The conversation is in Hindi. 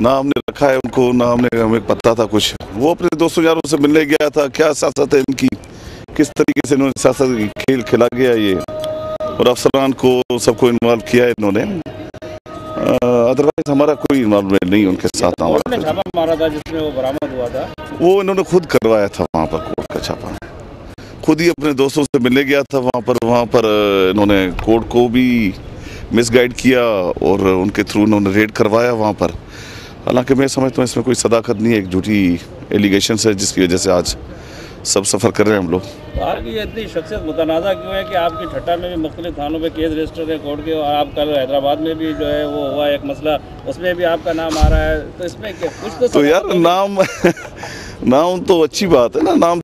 ना हमने रखा है उनको ना हमने हमें पता था कुछ। वो अपने दोस्तों यारों से मिलने गया था क्या सियासत है इनकी? किस तरीके से इन्होंने सियासत खेल खेला गया ये। और अफसरान को सबको इन्वॉल्व किया है इन्होंने। अदरवाइज़ हमारा कोई इन्वॉल्वमेंट नहीं उनके साथ हमारा छापा मारा था जिसमें वो बरामद हुआ था? वो इन्होंने खुद करवाया था वहाँ पर कोर्ट का छापा। खुद ही अपने दोस्तों से मिलने गया था वहाँ पर। वहाँ पर इन्होंने कोर्ट को भी मिसगाइड किया और उनके थ्रू उन्होंने रेड करवाया वहाँ पर। हालाँकि मैं समझता हूँ इसमें कोई सदाकत नहीं है एक झूठी एलिगेशन है जिसकी वजह से आज सब सफ़र कर रहे हैं हम लोग। आपकी इतनी शख्सियत मुतनाज़ा क्यों है कि आपके ठट्टा में भी मुख्तलि थानों पर केस रजिस्टर है कोर्ट के और आप कल हैदराबाद में भी जो है वो हुआ एक मसला उसमें भी आपका नाम आ रहा है तो इसमें कुछ तो तो यार नाम नाम तो अच्छी बात है ना नाम